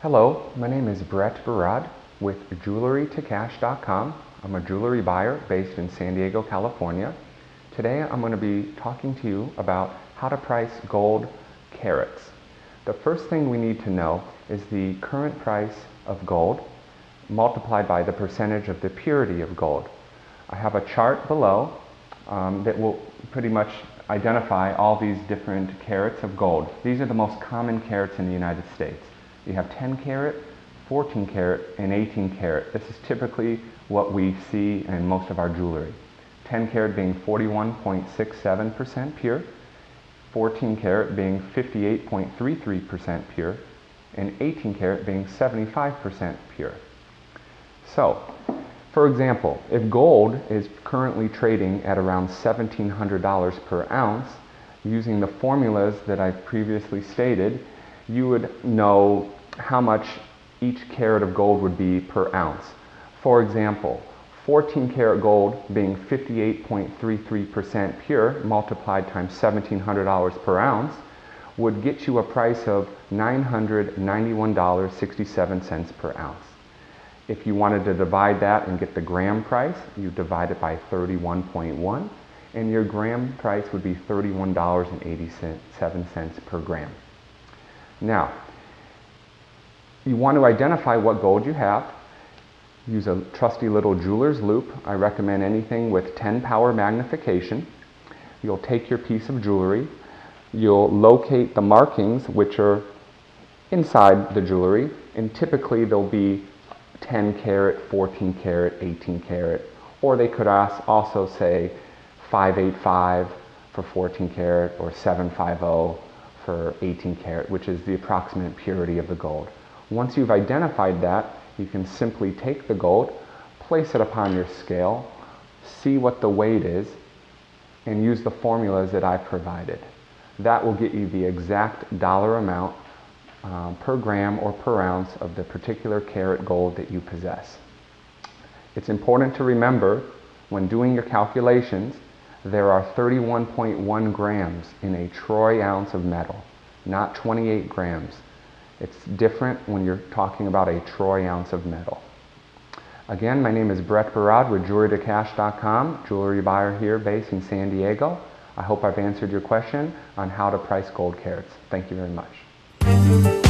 Hello, my name is Brett Barad with jewelrytocash.com. I'm a jewelry buyer based in San Diego, California. Today I'm going to be talking to you about how to price gold carats. The first thing we need to know is the current price of gold multiplied by the percentage of the purity of gold. I have a chart below um, that will pretty much identify all these different carats of gold. These are the most common carats in the United States. You have 10 carat, 14 carat, and 18 carat. This is typically what we see in most of our jewelry. 10 carat being 41.67% pure, 14 carat being 58.33% pure, and 18 carat being 75% pure. So, for example, if gold is currently trading at around $1,700 per ounce, using the formulas that I've previously stated, you would know how much each carat of gold would be per ounce. For example, 14 karat gold being 58.33% pure multiplied times $1,700 per ounce would get you a price of $991.67 per ounce. If you wanted to divide that and get the gram price, you divide it by 31.1 and your gram price would be $31.87 per gram. Now, you want to identify what gold you have. Use a trusty little jeweler's loupe. I recommend anything with 10 power magnification. You'll take your piece of jewelry. You'll locate the markings which are inside the jewelry and typically they'll be 10 carat, 14 carat, 18 carat or they could also say 585 for 14 carat or 750 for 18 karat, which is the approximate purity of the gold. Once you've identified that, you can simply take the gold, place it upon your scale, see what the weight is, and use the formulas that I provided. That will get you the exact dollar amount um, per gram or per ounce of the particular carat gold that you possess. It's important to remember when doing your calculations there are 31.1 grams in a troy ounce of metal, not 28 grams. It's different when you're talking about a troy ounce of metal. Again, my name is Brett Barad with jewelrytocash.com, jewelry buyer here based in San Diego. I hope I've answered your question on how to price gold carats. Thank you very much. Thank you.